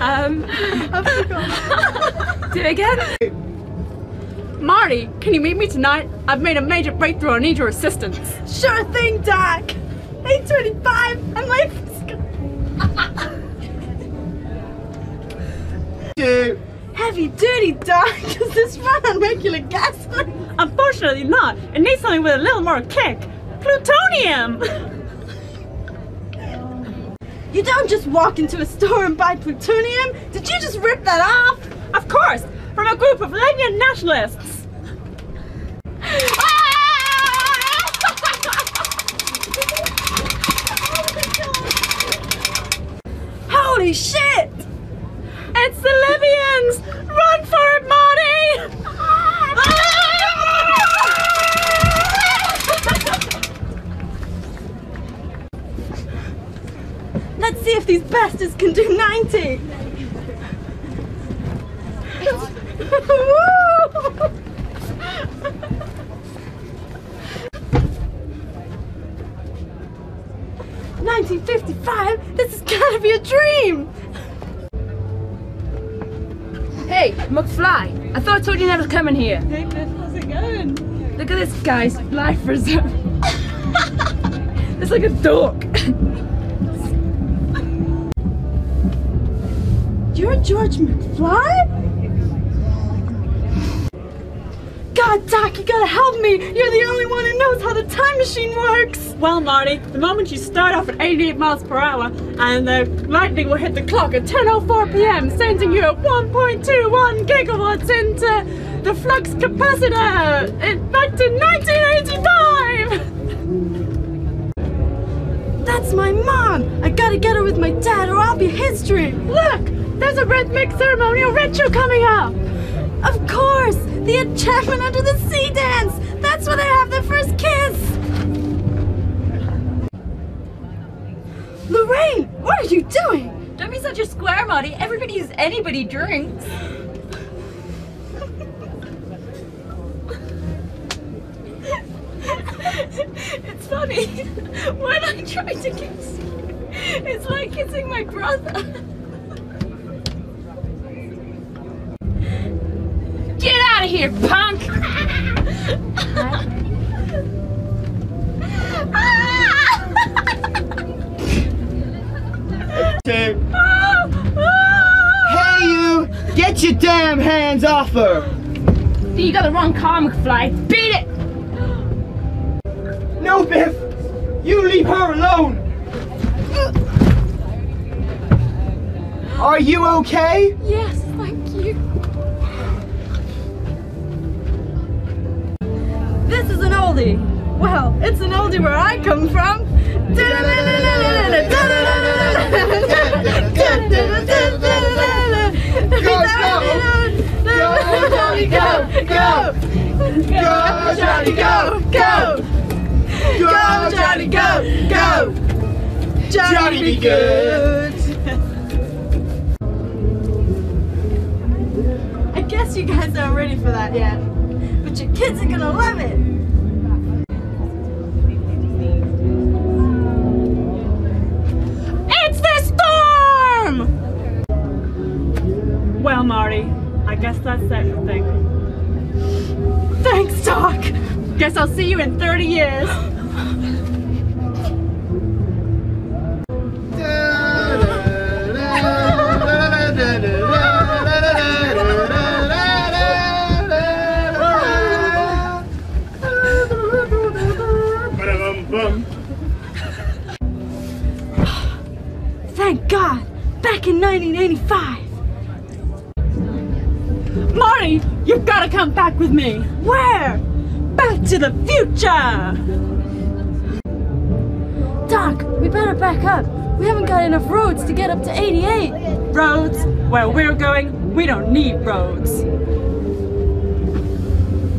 Um, do it again. Marty, can you meet me tonight? I've made a major breakthrough. I need your assistance. Sure thing, Doc. 825. I'm late for school. Heavy duty, Doc. Does this run on regular gasoline? Unfortunately not. It needs something with a little more kick. Plutonium! You don't just walk into a store and buy plutonium. Did you just rip that off? Of course, from a group of Leninian nationalists. Holy shit! It's the Libyans! Run for it, Marty! Let's see if these bastards can do 90. Nineteen fifty-five. This has got to be a dream. Hey, McFly! I thought I told you never to come in here. Hey, Biff, how's it going? Look at this guy's life reserve. it's like a dork. You're George McFly? God, Doc, you gotta help me. You're the only one machine works. Well, Marty, the moment you start off at 88 miles per hour, and the lightning will hit the clock at 10.04 p.m., sending you at 1.21 gigawatts into the flux capacitor back to 1985! That's my mom. I gotta get her with my dad or I'll be history. Look! There's a rhythmic ceremonial ritual coming up! Of course, the enchantment under the sea. Are you doing? Don't be such a square, Marty. Everybody who's anybody drinks. It's funny. When I try to kiss you, it's like kissing my brother. Get out of here, punk! Get your damn hands off her! See you got the wrong car, McFly. Beat it! No, Biff! You leave her alone! Are you okay? Yes, thank you. This is an oldie. Well, it's an oldie where I come from. Johnny, go! Go! Go, Johnny, go! Go! Go, Johnny, go! Go! Johnny B. Goode! I guess you guys aren't ready for that yet, but your kids are gonna love it. It's the storm! Well, Marty, I guess that's everything. Guess I'll see you in 30 years. Thank God. Back in 1985. Marty, you've got to come back with me. Where? Back to the future! Doc, we better back up. We haven't got enough roads to get up to 88. Roads? Where we're going, we don't need roads.